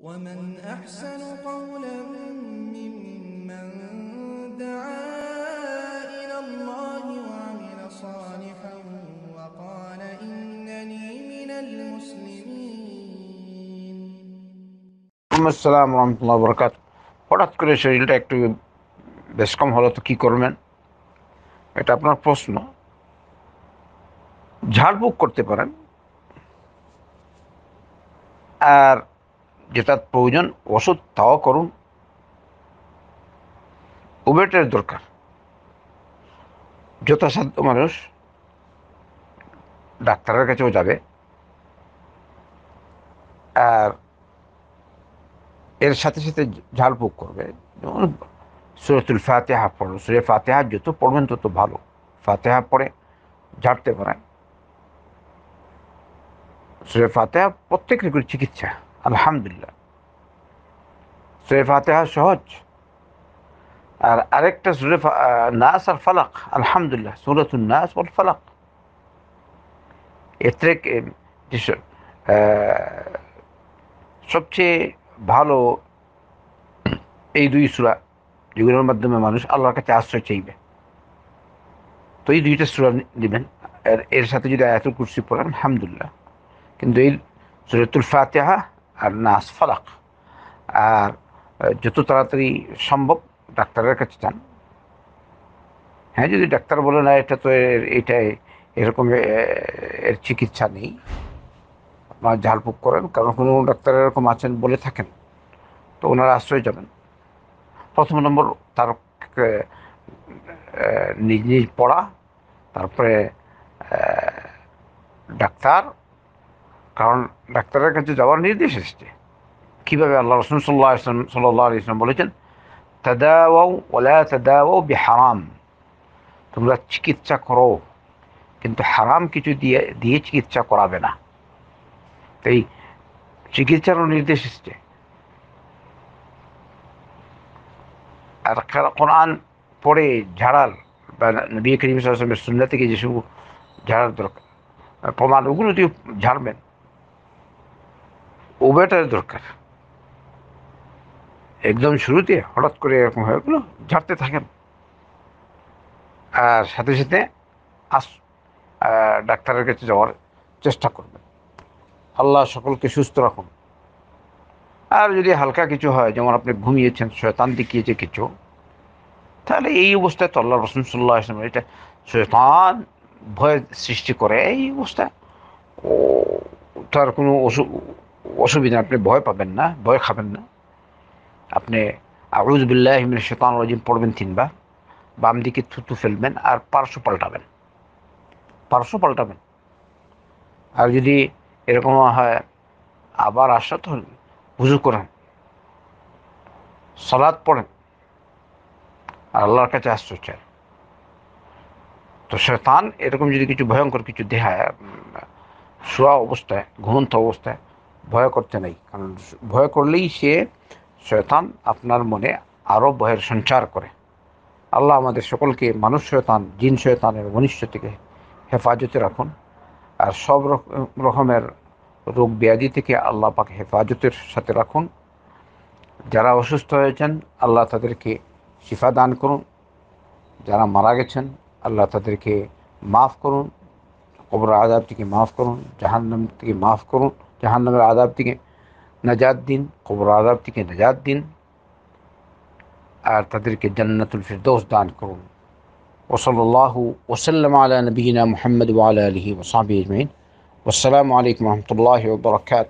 ومن أحسن قولا ممن دعا إلى الله وعمل صالحا وقال إنني من المسلمين আসসালাম রহমতুল্লাহ বরকাত হঠাৎ করে শরীরটা একটু বেশ কম হলো তো কী করবেন এটা আপনার প্রশ্ন ঝাড়ফুঁক করতে পারেন আর যেটা প্রয়োজন, ওষুধ তাও করুন। উভয়টার দরকার। যথাসাধ্য মানুষ ডাক্তারের কাছেও যাবে। আর এর সাথে সাথে ঝাড়ফুঁক করবে। যেমন সুরতুল ফাতেহা পড়ো। সুরে ফাতেহা যত পড়বেন তত ভালো। ফাতেহা পড়ে ঝাড়তে পারেন। সুরে ফাতেহা প্রত্যেকের করে চিকিৎসা। আলহামদুলিল্লাহ। সুরে ফাতেহা সহজ। আর আরেকটা সুরে নাস আর ফালাক, আলহামদুলিল্লাহ সুরতুল নাস ওর ফালাক। এর থেকে সবচেয়ে ভালো এই দুই সুরা, যেগুলোর মাধ্যমে মানুষ আল্লাহর কাছে আশ্রয় চাইবে। তো এই দুইটা সুরা নেবেন। এর সাথে যদি আয়াতুল কুরসি পড়েন, আলহামদুলিল্লাহ। কিন্তু এই সুরতুল ফাতেহা আর নাস ফালাক। আর যত তাড়াতাড়ি সম্ভব ডাক্তারের কাছে যান। হ্যাঁ যদি ডাক্তার বলে, না, এটা তো এর- এটা এরকম এর চিকিৎসা নেই, আপনারা ঝাড়ফুঁক করেন। কারণ কোনো ডাক্তার এরকম আছেন বলে থাকেন, তো ওনারা আশ্রয় যাবেন প্রথম নম্বর, তার নিজ নিজ পড়া, তারপরে ডাক্তার কারণ ডাক্তারের কাছে যাওয়ার নির্দেশ এসছে। কীভাবে আল্লাহ রসুল সাল্লাহ ইসলাম সাল্লাহ ইসলাম বলেছেন তাদাওয়াও ওলা তাদাওয়াও বি হারাম তোমরা চিকিৎসা করো, কিন্তু হারাম কিছু দিয়ে দিয়ে চিকিৎসা করাবে না। তো এই চিকিৎসারও নির্দেশ এসছে। আর কোরআন পড়ে ঝাড়ার বা নবী করিম সাল্লামের সুন্না থেকে যেসব ঝাড়ার দরকার, প্রমাণ ওগুলো দিয়ে ঝাড়বেন। উভয়টার দরকার। একদম শুরুতে হঠাৎ করে এরকম হয়ে গেলো ঝাড়তে থাকেন আর সাথে সাথে আস ডাক্তারের কাছে যাওয়ার চেষ্টা করবেন। আল্লাহ সকলকে সুস্থ রাখুন। আর যদি হালকা কিছু হয়, যেমন আপনি ঘুমিয়েছেন, শয়তান দেখিয়েছে কিছু, তাহলে এই অবস্থায় তো আল্লাহ রসুন সাল্লাহ আসলাম এটা শয়তান ভয় সৃষ্টি করে, এই অবস্থায় তার কোনো অসু- অসুবিধা, আপনি ভয় পাবেন না, ভয় খাবেন না। আপনি আউজবিল্লাহ হিমিন শৈতান রাজিম পড়বেন তিনবার, বাম দিকে থুতু ফেলবেন আর পার্শ্ব পাল্টাবেন। পার্শ্ব পাল্টাবেন। আর যদি এরকম হয়, আবার আসা তো উজু করেন সালাদ পড়েন, আর আল্লাহর কাছে আশ্রয় চায় তো শয়তান এরকম যদি কিছু ভয়ঙ্কর কিছু দেহায় শোয়া অবস্থায়, ঘুমন্ত অবস্থায় ভয় করতে নেই। কারণ ভয় করলেই সে শয়তান আপনার মনে আরও ভয়ের সঞ্চার করে। আল্লাহ আমাদের সকলকে মানুষ শয়তান, জিন শয়তানের মনুষ্য থেকে হেফাজতে রাখুন। আর সব রক- রকমের রোগ ব্যাধি থেকে আল্লাহ পাকে হেফাজতের সাথে রাখুন। যারা অসুস্থ হয়েছেন, আল্লাহ তাদেরকে শিফা দান করুন। যারা মারা গেছেন, আল্লাহ তাদেরকে মাফ করুন। কবর আদাব থেকে মাফ করুন। জাহান্নাম থেকে মাফ করুন। জাহান্নামের আদাব থেকে নাজাদ দিন কবর আদাব থেকে নাজাদ দিন আর তাদেরকে জান্নাতুল ফিরদৌস দান করুন ওসল্লাহু ওসাল্লাম আলা নবীনা মোহাম্মদ ওয়ালা আলহি ওসাবি আজমাইন আসসালামু আলাইকুম রহমতুল্লাহ বরকাত